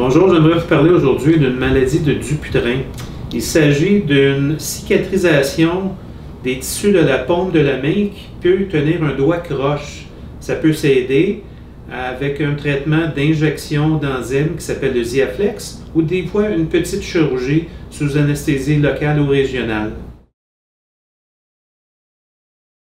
Bonjour, j'aimerais vous parler aujourd'hui d'une maladie de Dupuytren. Il s'agit d'une cicatrisation des tissus de la paume de la main qui peut tenir un doigt croche. Ça peut s'aider avec un traitement d'injection d'enzymes qui s'appelle le Ziaflex ou des fois une petite chirurgie sous anesthésie locale ou régionale.